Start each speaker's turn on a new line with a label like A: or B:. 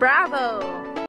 A: Bravo!